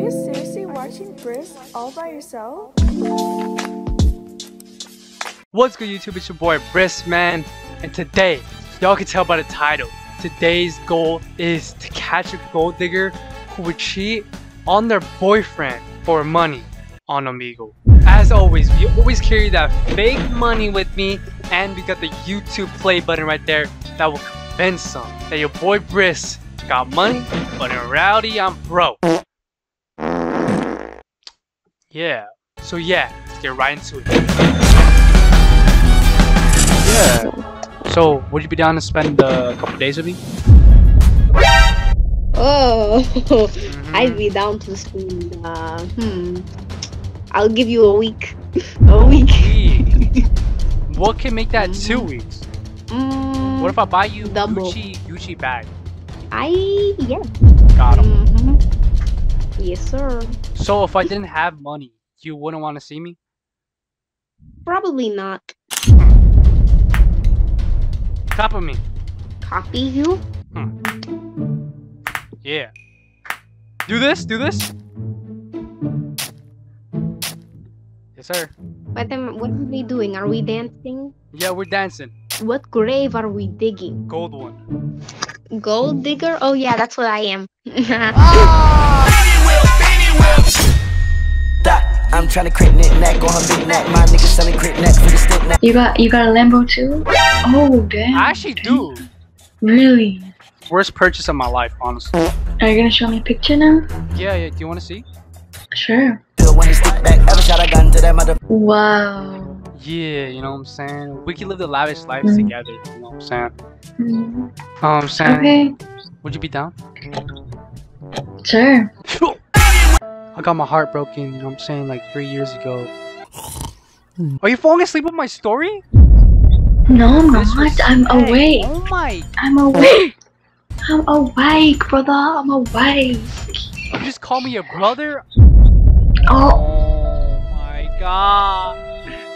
you seriously watching Bhriss all by yourself? What's good YouTube? It's your boy Bhriss man and today, y'all can tell by the title, today's goal is to catch a gold digger who would cheat on their boyfriend for money on Omegle. As always, we always carry that fake money with me and we got the YouTube play button right there that will convince some that your boy Bhriss got money, but in reality I'm broke. Yeah, so yeah, let's get right into it. Yeah. So, would you be down to spend uh, a couple days with me? Oh, Mhm. I'd be down to spend. Uh, hmm. I'll give you a week. a week. What can make that two weeks? Mm, What if I buy you Double. Gucci Gucci bag? I yeah. Got 'em. Mhm. Yes, sir. So if I didn't have money, you wouldn't want to see me? Probably not Copy me. copy you. Hmm. Yeah. Do this. Do this. Yes, sir. But then, what are we doing? Are we dancing? Yeah, we're dancing. What grave are we digging? Gold one. Gold digger? Oh yeah, that's what I am. That ah! Trying to crit knit neck on her big neck. My nigga selling crit neck for the stick neck. You got you got a Lambo too? Oh damn. I actually do. Really? Worst purchase of my life, honestly. Are you gonna show me a picture now? Yeah, yeah. Do you want to see? Sure. Still when he stick back, ever shot a gun to that mother. Wow. Yeah, you know what I'm saying? We can live the lavish life Mhm. together, you know what I'm saying? Mm, You know what I'm saying? Okay. Would you be down? Sure. I got my heart broken, you know what I'm saying, like three years ago. Are you falling asleep with my story? No, I'm This not. I'm sick. Oh awake. Oh my! I'm awake. I'm awake, brother. I'm awake. You just call me your brother? Oh. Oh my god!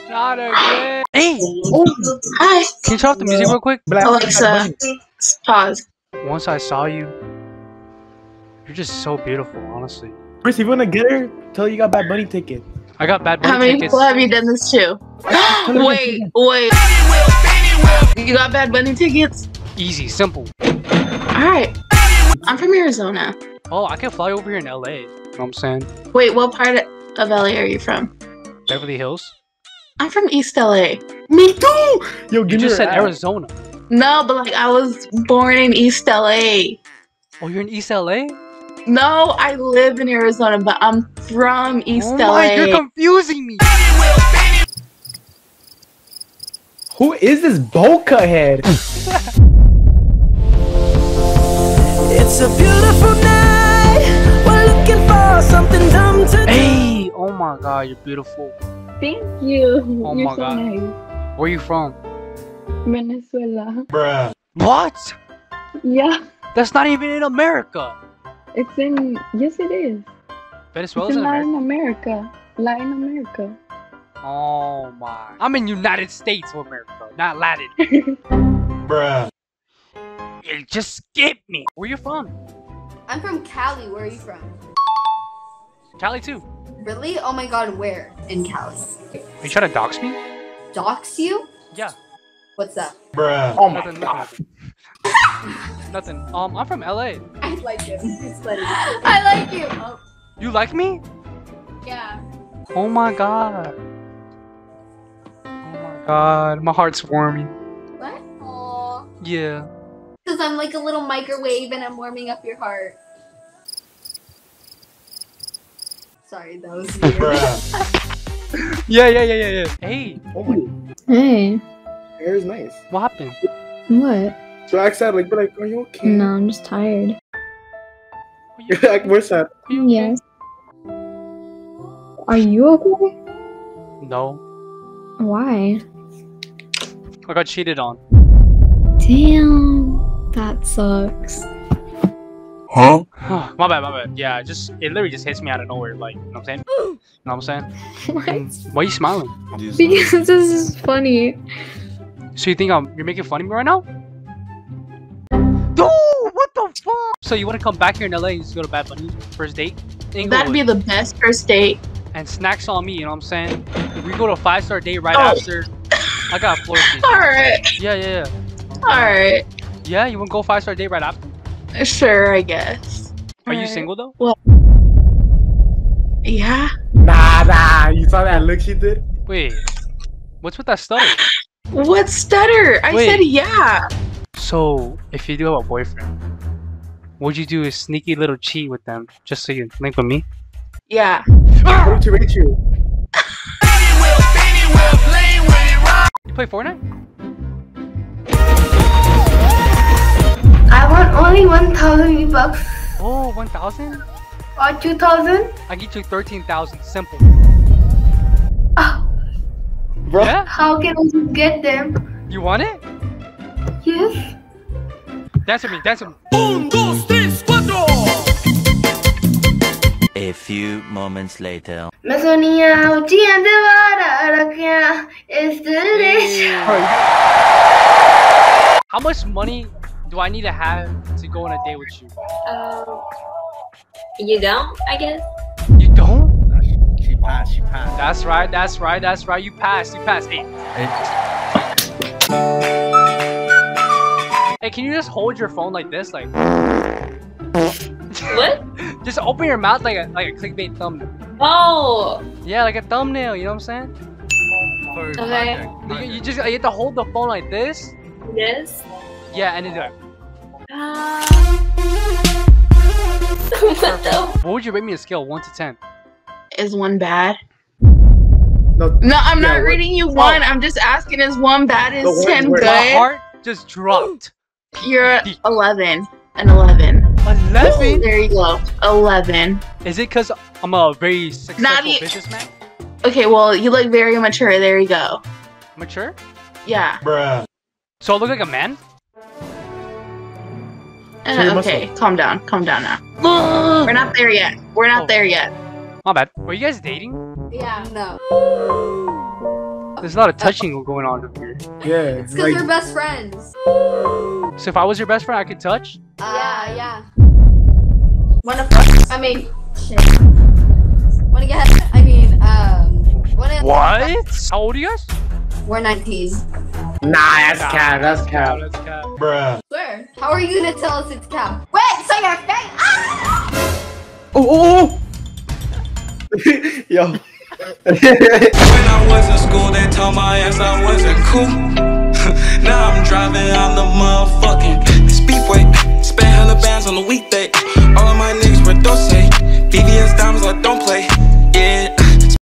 Not again! Hey! Hi. Can you turn off the music real quick? Black oh, Alexa. Pause. Once I saw you, you're just so beautiful, honestly. Chris, if you wanna get her, tell her you got Bad Bunny ticket. I got bad bunny tickets. How many tickets. people have you done this to? wait, wait. You got Bad Bunny tickets? Easy, simple. Alright. I'm from Arizona. Oh, I can fly over here in LA. You know what I'm saying? Wait, what part of LA are you from? Beverly Hills. I'm from East LA. Me too. Yo, You give just said her. Arizona. No, but like I was born in East LA. Oh, you're in East LA? No, I live in Arizona, but I'm from East oh LA. my, you're confusing me. Who is this bowl cut head? It's a beautiful night. We're looking for something dumb to do. Hey, oh my god, you're beautiful. Thank you. Oh You're my so God. nice. Where are you from? Venezuela. Bruh. What? Yeah, That's not even in America. It's in. Yes, it is. Venezuela's it's in in America. Latin America. Latin America. Oh my. I'm in United States of America, not Latin. Bruh. It just skipped me. Where you from? I'm from Cali. Where are you from? Cali too. Really? Oh my god, where? In Cali. Are you trying to dox me? Dox you? Yeah. What's up? Bruh. Oh my Nothing, god. nothing. nothing. Um, I'm from LA. I like him. He's funny. I like you. Oh, You like me? yeah. Oh my god. Oh my god. My heart's warming. What? Aww. Yeah. Because I'm like a little microwave and I'm warming up your heart. Sorry, that was weird. Yeah, yeah, yeah, yeah, yeah. Hey, Oh my Hey, hair is nice. what happened? what? So I sad, like, be like, are you okay? No, I'm just tired. Are you, act more sad. are you? Yes. Are you okay? No. Why? I got cheated on. Damn, that sucks. Huh? my bad, my bad. Yeah, it just it literally just hits me out of nowhere. Like, you know what I'm saying? you know what I'm saying? What? Why are you smiling? Because this is funny. So you think I'm you're making fun of me right now? So you want to come back here in LA and just go to Bad Bunny first date? Inglewood. That'd be the best first date. and snacks on me. You know what I'm saying? We go to a five star date right Oh. after. I got floor seats. All right. Yeah, yeah, yeah. All right. Yeah, you wanna go five star date right after? Sure, I guess. Are you Alright. single though? Well, yeah. Nah, nah. You saw that look she did? Wait, what's with that stutter? What stutter? I Wait. said yeah. So, if you do have a boyfriend, would you do a sneaky little cheat with them just so you link with me? Yeah. What did you rate you? You play Fortnite? I want only 1000 bucks Oh, 1,000? or 2000. I get you 13,000. Simple. Oh, Bro. Yeah? how can I get them? You want it? Yes. Dance a me, dance tres. A few moments later. De. How much money do I need to have to go on a date with you? Uh, you don't, I guess. You don't? She passed, she passed. That's right, that's right, that's right. You passed, you passed. Eight. Eight. Hey, can you just hold your phone like this? Like, What? just open your mouth like a like a clickbait thumbnail. Oh, Yeah, like a thumbnail. You know what I'm saying? okay. You, you just you have to hold the phone like this. This. Yeah, and then do it. Uh, what the? What would you rate me on a scale one to ten? Is one bad? No, No, I'm Yeah, not what- reading you one. I'm just asking is one bad? Is The one- ten where- My good? heart just dropped. You're eleven. An eleven. Eleven. There you go. Eleven. Is it because I'm a very successful e- businessman? Okay, well you look very mature. There you go. Mature? Yeah. Bruh. So I look like a man? Uh, So okay, calm down. Calm down now. We're not there yet. We're not Oh. there yet. My bad. Were you guys dating? Yeah, no. There's a lot of touching going on up here. Yeah. It's because Like, we're best friends. So if I was your best friend, I could touch? yeah, yeah. Wanna fuck? I mean, shit. Wanna get? I mean, um. Wanna? What? How old are you guys? We're 19. nah, that's cap. That's cap. That's cap. Swear. How are you gonna tell us it's cap? Wait, so you're fake? Ah! Oh, oh, oh. Yo. When I was in school, they told my ass I wasn't cool. now I'm driving on the motherfucking